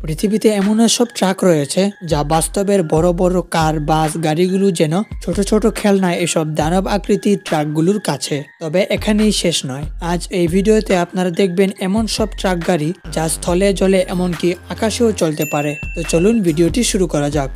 পৃথিবীতে এমন সব ট্রাক রয়েছে যা বাস্তবের বড় বড় কার, বাস, গাড়িগুলো যেন ছোট ছোট খেলনায় এসব দানব আকৃতির ট্রাকগুলোর কাছে। তবে এখানেই শেষ নয়। আজ এই ভিডিওতে আপনারা দেখবেন এমন সব ট্রাক গাড়ি যা স্থলে, জলে, এমনকি আকাশেও চলতে পারে। তো চলুন ভিডিওটি শুরু করা যাক।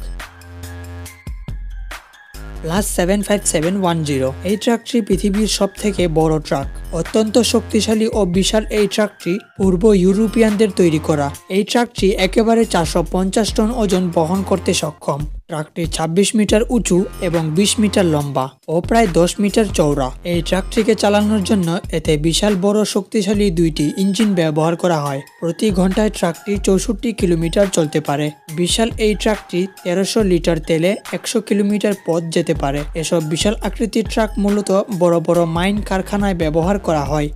Plus seven five seven one zero এই ট্রাকটি পৃথিবীর সব থেকে বড় ট্রাক। অত্যন্ত শক্তিশালী ও বিশাল এই ট্রাকটি পূর্ব ইউরোপিয়ানদের তৈরি করা। এই ট্রাকটি একেবারে চারশো পঞ্চাশ টন ওজন বহন করতে সক্ষম। ট্রাকটি ২৬ মিটার উঁচু এবং ২০ মিটার লম্বা ও প্রায় ১০ মিটার চওড়া। এই ট্রাকটিকে চালানোর জন্য এতে বিশাল বড় শক্তিশালী দুইটি ইঞ্জিন ব্যবহার করা হয়। প্রতি ঘন্টায় ট্রাকটি চৌষট্টি কিলোমিটার চলতে পারে। বিশাল এই ট্রাকটি তেরোশো লিটার তেলে একশো কিলোমিটার পথ যেতে পারে। এসব বিশাল আকৃতির ট্রাক মূলত বড় বড় মাইন কারখানায় ব্যবহার করা হয়।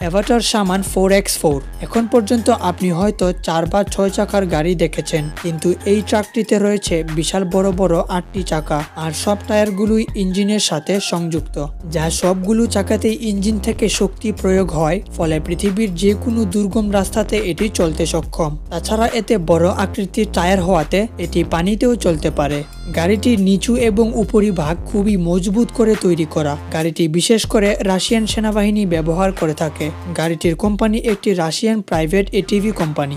অ্যাভাটার সামান ফোর এক্স ফোর এখন পর্যন্ত আপনি হয়তো চার বা ছয় চাকার গাড়ি দেখেছেন, কিন্তু এই ট্রাকটিতে রয়েছে বিশাল বড় বড় আটটি চাকা, আর সব টায়ারগুলোই ইঞ্জিনের সাথে সংযুক্ত, যা সবগুলো চাকাতেই ইঞ্জিন থেকে শক্তি প্রয়োগ হয়, ফলে পৃথিবীর যে কোনো দুর্গম রাস্তাতে এটি চলতে সক্ষম। তাছাড়া এতে বড় আকৃতির টায়ার হওয়াতে এটি পানিতেও চলতে পারে। গাড়িটির নিচু এবং উপরিভাগ খুবই মজবুত করে তৈরি করা। গাড়িটি বিশেষ করে রাশিয়ান সেনাবাহিনী ব্যবহার করে থাকে। গাড়িটির কোম্পানি একটি Russian private ATV company.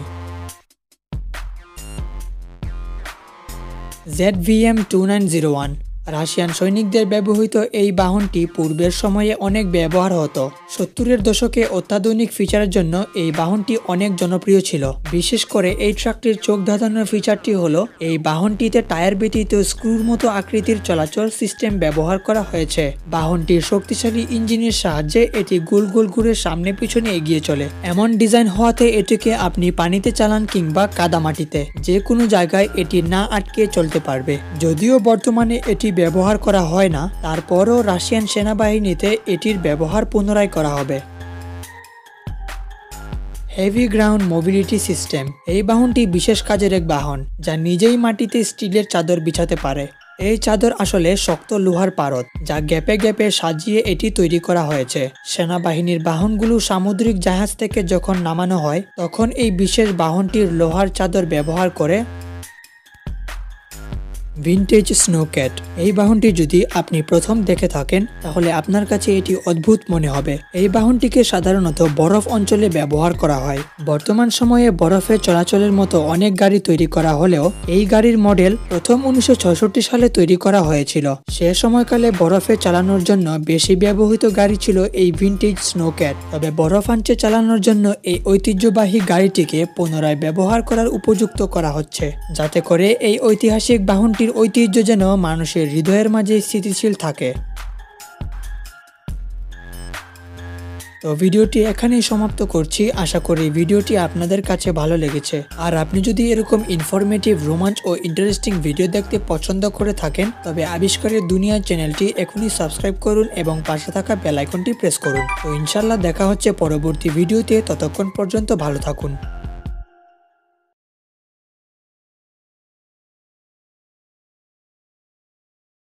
ZVM 2901 Russian সৈনিকদের ব্যবহৃত এই বাহনটি পূর্বের সময়ে অনেক ব্যবহার হতো। সত্তরের দশকে অত্যাধুনিক ফিচারের জন্য এই বাহনটি অনেক জনপ্রিয় ছিল। বিশেষ করে এই ট্রাকটির চোখ ধাঁধানোর ফিচারটি হলো, এই বাহনটিতে টায়ার ব্যতীত স্ক্রুর মতো আকৃতির চলাচল সিস্টেম ব্যবহার করা হয়েছে। বাহনটির শক্তিশালী ইঞ্জিনের সাহায্যে এটি গোল গোল ঘুরে সামনে পিছনে এগিয়ে চলে। এমন ডিজাইন হওয়াতে এটিকে আপনি পানিতে চালান কিংবা কাদামাটিতে, যে কোনো জায়গায় এটি না আটকে চলতে পারবে। যদিও বর্তমানে এটি ব্যবহার করা হয় না, তারপরও রাশিয়ান সেনাবাহিনীতে এটির ব্যবহার পুনরায় করা হবে। হেভি গ্রাউন্ড মোবিলিটি সিস্টেম এই বাহনটি বিশেষ কাজের এক বাহন, যা নিজেই মাটিতে স্টিলের চাদর বিছাতে পারে। এই চাদর আসলে শক্ত লোহার পারদ, যা গ্যাপে গ্যাপে সাজিয়ে এটি তৈরি করা হয়েছে। সেনাবাহিনীর বাহনগুলো সামুদ্রিক জাহাজ থেকে যখন নামানো হয়, তখন এই বিশেষ বাহনটির লোহার চাদর ব্যবহার করে ভিনটেজ স্নোক্যাট এই বাহনটি যদি আপনি প্রথম দেখে থাকেন, তাহলে আপনার কাছে এটি অদ্ভুত মনে হবে। এই বাহনটিকে সাধারণত বরফ অঞ্চলে ব্যবহার করা হয়। বর্তমান সময়ে বরফে চলাচলের মতো অনেক গাড়ি তৈরি করা হলেও, এই গাড়ির মডেল প্রথম উনিশশো সালে তৈরি করা হয়েছিল। সে সময়কালে বরফে চালানোর জন্য বেশি ব্যবহৃত গাড়ি ছিল এই ভিনটেজ স্নোক্যাট তবে বরফ আঞ্চে চালানোর জন্য এই ঐতিহ্যবাহী গাড়িটিকে পুনরায় ব্যবহার করার উপযুক্ত করা হচ্ছে। যাতে করে এই ঐতিহাসিক বাহনটি ঐতিহ্য যেন মানুষের হৃদয়ের মাঝে স্থিতিশীল থাকে। তো ভিডিওটি এখানেই সমাপ্ত করছি। আশা করি ভিডিওটি আপনাদের কাছে ভালো লেগেছে। আর আপনি যদি এরকম ইনফরমেটিভ রোমাঞ্চ ও ইন্টারেস্টিং ভিডিও দেখতে পছন্দ করে থাকেন, তবে আবিষ্কারের দুনিয়া চ্যানেলটি এখনই সাবস্ক্রাইব করুন এবং পাশে থাকা বেলাইকনটি প্রেস করুন। তো ইনশাল্লাহ দেখা হচ্ছে পরবর্তী ভিডিওতে। ততক্ষণ পর্যন্ত ভালো থাকুন।